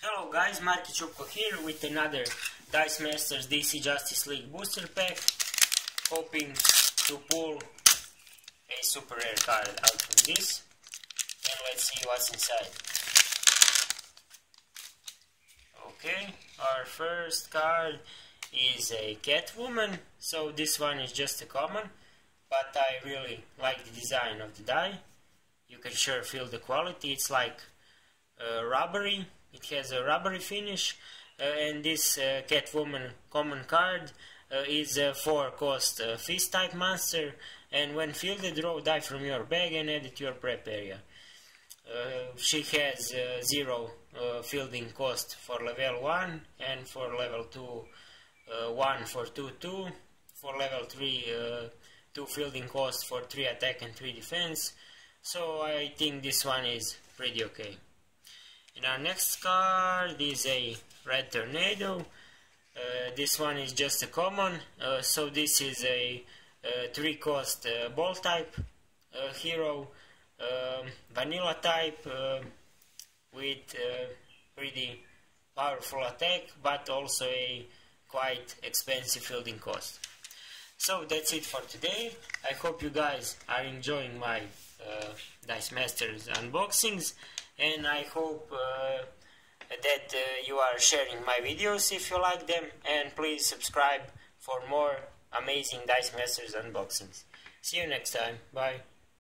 Hello guys, Marky Chupko here with another Dice Masters DC Justice League booster pack hoping to pull a super rare card out of this. And let's see what's inside. Okay, our first card is a Catwoman. So this one is just a common but I really like the design of the die. You can sure feel the quality. It's like rubbery it has a rubbery finish uh, and this uh, Catwoman common card uh, is a 4 cost uh, fist type monster and when fielded draw die from your bag and add to your prep area. Uh, she has 0 fielding cost for level 1 and for level 2 1 for 2 2 for level 3 2 fielding cost for 3 attack and 3 defense so I think this one is pretty okay. In our next card is a Red Tornado. Uh, this one is just a common, uh, so this is a, a 3 cost uh, bolt type uh, hero, um, vanilla type uh, with uh, pretty powerful attack, but also a quite expensive fielding cost. So that's it for today. I hope you guys are enjoying my Dice Masters unboxings and I hope uh, that uh, you are sharing my videos if you like them and please subscribe for more amazing Dice Masters unboxings. See you next time. Bye.